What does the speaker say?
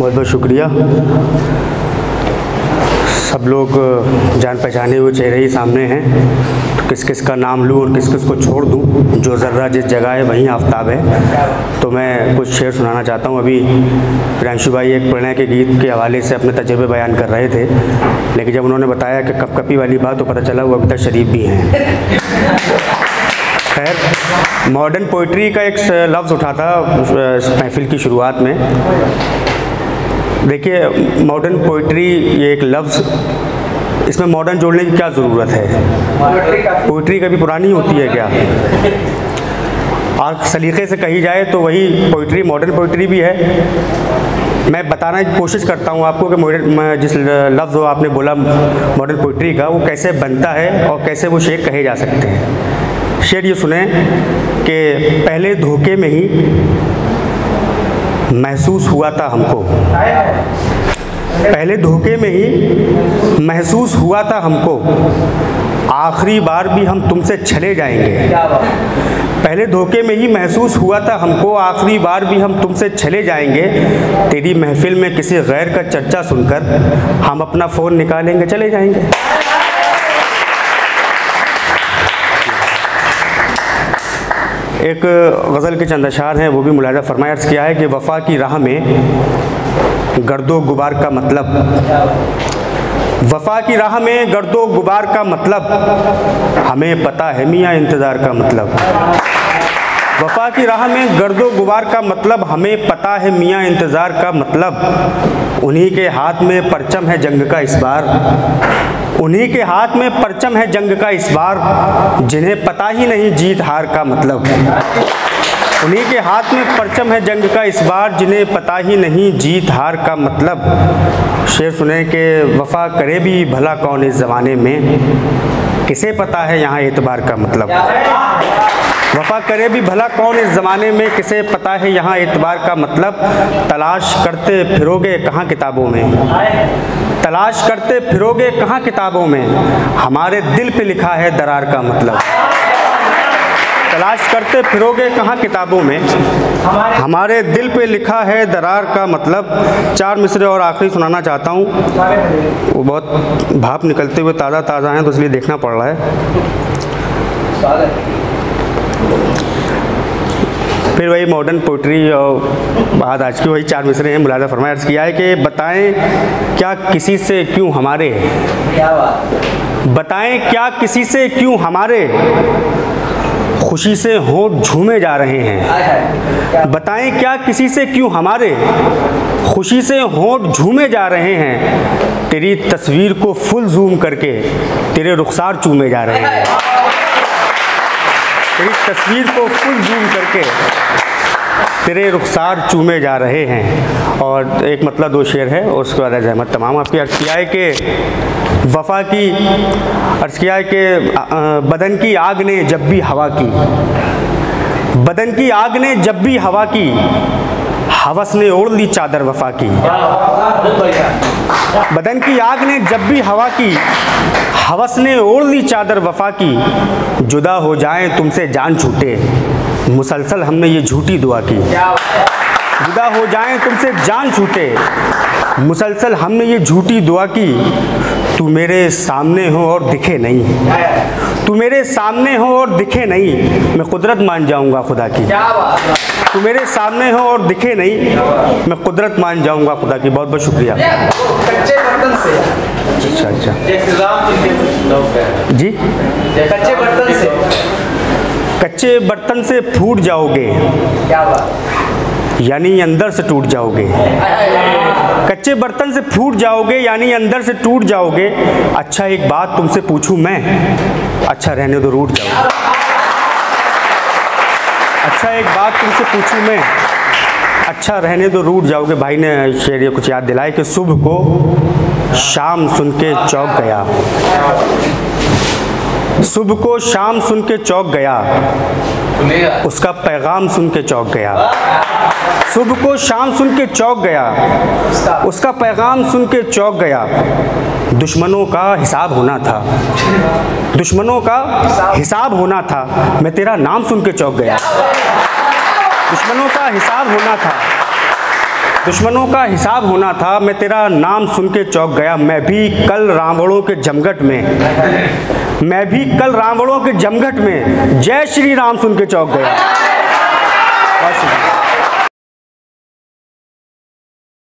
बहुत बहुत शुक्रिया। सब लोग जान पहचाने हुए चेहरे ही सामने हैं। तो किस किस का नाम लूँ और किस किस को छोड़ दूँ, जो ज़र्रा जिस जगह है, वहीं आफ्ताब है। तो मैं कुछ शेर सुनाना चाहता हूँ। अभी प्रियांशु भाई एक प्रणय के गीत के हवाले से अपने तजर्बे बयान कर रहे थे। लेकिन जब उन्होंने बताया कि कपकपी वाली बात तो पता चला वो अभी तक शरीफ भी हैं। खैर मॉडर्न पोइट्री का एक लफ्ज़ उठा था महफिल की शुरुआत में। देखिए मॉडर्न पोइट्री ये एक लफ्ज़, इसमें मॉडर्न जोड़ने की क्या ज़रूरत है? पोइट्री कभी पुरानी होती है क्या? और सलीक़े से कही जाए तो वही पोइट्री मॉडर्न पोइट्री भी है। मैं बताना की कोशिश करता हूँ आपको कि मॉडर्न जिस लफ्ज़ आपने बोला मॉडर्न पोइट्री का, वो कैसे बनता है और कैसे वो शेर कहे जा सकते हैं। शेर ये सुने कि पहले धोखे में ही महसूस हुआ था हमको। पहले धोखे में ही महसूस हुआ था हमको। आखिरी बार भी हम तुमसे छले जाएँगे। पहले धोखे में ही महसूस हुआ था हमको। आखिरी बार भी हम तुमसे छले जाएँगे। तेरी महफिल में किसी गैर का चर्चा सुनकर हम अपना फ़ोन निकालेंगे, चले जाएँगे। एक गज़ल के चंद अशार हैं, वो भी मुलाजा फरमाया किया है कि वफ़ा की राह में गर्दो गुबार का मतलब। वफ़ा की राह में गर्दो गुबार का मतलब हमें पता है मियाँ इंतज़ार का मतलब। वफ़ा की राह में गर्दो गुबार का मतलब हमें पता है मियाँ इंतज़ार का मतलब। उन्हीं के हाथ में परचम है जंग का इस बार। उन्हीं के हाथ में परचम है जंग का इस बार। जिन्हें पता ही नहीं जीत हार का मतलब। उन्हीं के हाथ में परचम है जंग का इस बार। जिन्हें पता ही नहीं जीत हार का मतलब। शेर सुने के वफा करे भी भला कौन इस ज़माने में। किसे पता है यहाँ एतबार का मतलब? वफा करे भी भला कौन इस ज़माने में? किसे पता है यहाँ एतबार का मतलब? तलाश करते फिरोगे कहाँ किताबों में? तलाश करते फिरोगे कहाँ किताबों में? हमारे दिल पे लिखा है दरार का मतलब। तलाश करते फिरोगे कहाँ किताबों में? हमारे दिल पे लिखा है दरार का मतलब। चार मिसरे और आखिरी सुनाना चाहता हूँ। वो बहुत भाप निकलते हुए ताज़ा ताज़ा हैं तो इसलिए देखना पड़ रहा है। फिर वही मॉडर्न पोइट्री और बात आज की वही चार मिसरे हैं मुलाजा फरमाया, अर्ज़ किया है कि बताएँ क्या किसी से क्यों हमारे? बताएँ क्या किसी से क्यों हमारे खुशी से होंठ झूमे जा रहे हैं? बताएँ क्या किसी से क्यों हमारे खुशी से होंठ झूमे जा रहे हैं? तेरी तस्वीर को फुल जूम करके तेरे रुखसार चूमे जा रहे हैं। तेरी तस्वीर को फुल जूम करके तेरे रुखसार चूमे जा रहे हैं। और एक मतलब दो शेर है, और उसके बाद अहमद तमाम आपकी अर्ज़ किया है कि वफ़ा की, अर्ज़ किया है कि बदन की आग ने जब भी हवा की। बदन की आग ने जब भी हवा की, हवस ने ओढ़ ली चादर वफा की। बदन की आग ने जब भी हवा की हवस ने ओढ़ ली चादर वफा की, जुदा हो जाए तुमसे जान छूटे। मुसलसल हमने ये झूठी दुआ की। जुदा हो जाए तुमसे जान छूटे। मुसलसल हमने ये झूठी दुआ की, तू मेरे सामने हो और दिखे नहीं। तू मेरे सामने हो और दिखे नहीं। मैं कुदरत मान जाऊँगा खुदा की। तू मेरे सामने हो और दिखे नहीं मैं कुदरत मान जाऊँगा खुदा की। बहुत बहुत शुक्रिया। कच्चे बर्तन से। अच्छा अच्छा। जी? कच्चे बर्तन से। कच्चे बर्तन से फूट जाओगे। क्या बात। यानी अंदर से टूट जाओगे। कच्चे बर्तन से फूट जाओगे यानी अंदर से टूट जाओगे। अच्छा एक बात तुमसे पूछूँ मैं? अच्छा रहने दो रूट जाओगे अच्छा एक बात तुमसे पूछूँ मैं। अच्छा रहने दो रूट जाओगे। भाई ने शेर ये कुछ याद दिलाए कि सुबह को शाम सुन के चौक गया। सुबह को शाम सुन के चौक गया। उसका पैगाम सुन के चौक गया। सुबह को शाम सुन के चौक गया। उसका पैगाम सुन के चौक गया। दुश्मनों का हिसाब होना था। दुश्मनों का हिसाब होना था। मैं तेरा नाम सुन के चौक गया। दुश्मनों का हिसाब होना था। दुश्मनों का हिसाब होना था। मैं तेरा नाम सुन के चौक गया। मैं भी कल रावणों के जमघट में। मैं भी कल रावणों के जमघट में जय श्री राम सुन के चौक गया।